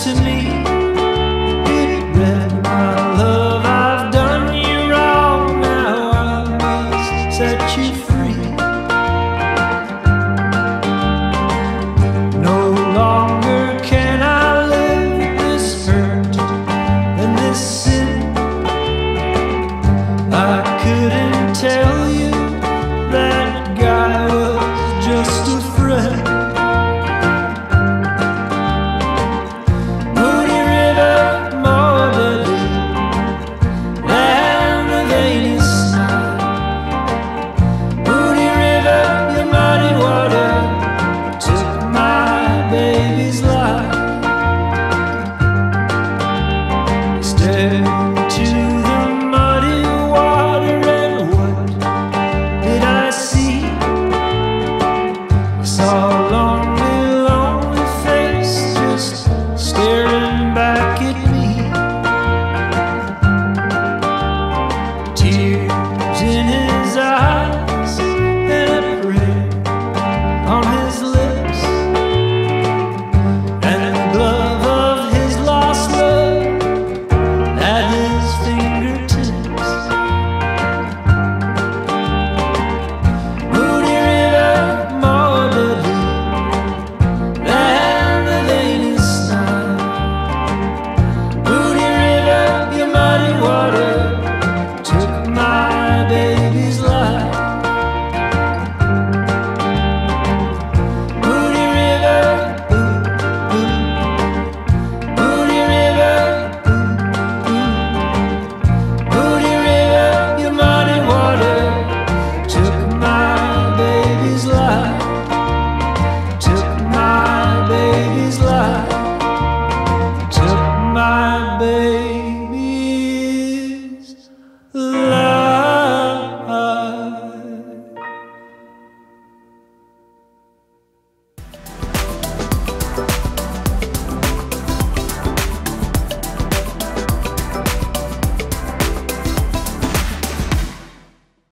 to me. baby's life is the muddy water. And what did I see? I saw long.